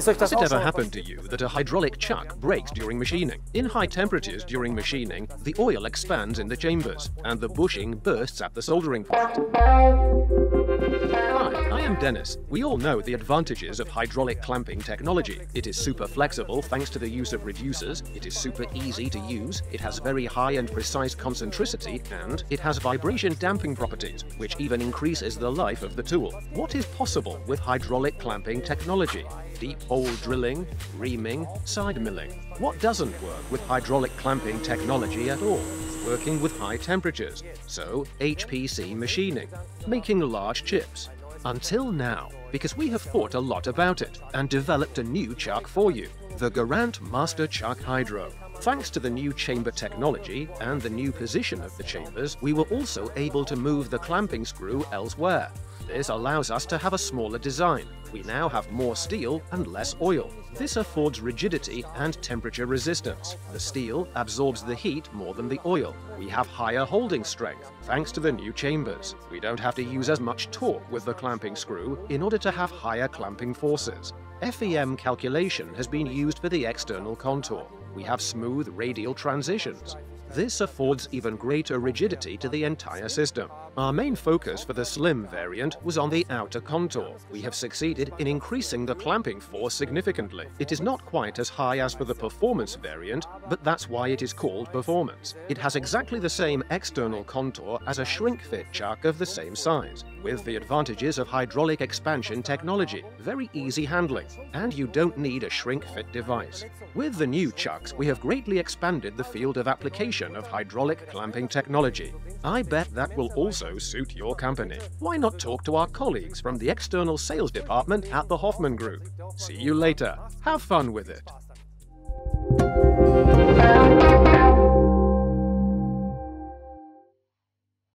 Ist euch das Has it ever happened to you that a hydraulic chuck breaks during machining? In high temperatures during machining, the oil expands in the chambers, and the bushing bursts at the soldering point. Hi, I am Denis. We all know the advantages of hydraulic clamping technology. It is super flexible thanks to the use of reducers, it is super easy to use, it has very high and precise concentricity, and it has vibration damping properties, which even increases the life of the tool. What is possible with hydraulic clamping technology? Deep hole drilling, reaming, side milling. What doesn't work with hydraulic clamping technology at all? Working with high temperatures, so HPC machining, making large chips. Until now, because we have thought a lot about it and developed a new chuck for you, the Garant Master Chuck Hydro. Thanks to the new chamber technology and the new position of the chambers, we were also able to move the clamping screw elsewhere. This allows us to have a smaller design. We now have more steel and less oil. This affords rigidity and temperature resistance. The steel absorbs the heat more than the oil. We have higher holding strength thanks to the new chambers. We don't have to use as much torque with the clamping screw in order to have higher clamping forces. FEM calculation has been used for the external contour. We have smooth radial transitions. This affords even greater rigidity to the entire system. Our main focus for the slim variant was on the outer contour. We have succeeded in increasing the clamping force significantly. It is not quite as high as for the performance variant, but that's why it is called performance. It has exactly the same external contour as a shrink-fit chuck of the same size, with the advantages of hydraulic expansion technology, very easy handling, and you don't need a shrink-fit device. With the new chucks, we have greatly expanded the field of application of hydraulic clamping technology. I bet that will also suit your company. Why not talk to our colleagues from the external sales department at the Hoffmann Group? See you later. Have fun with it.